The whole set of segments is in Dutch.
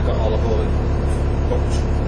eigenlijk al alle voor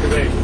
today.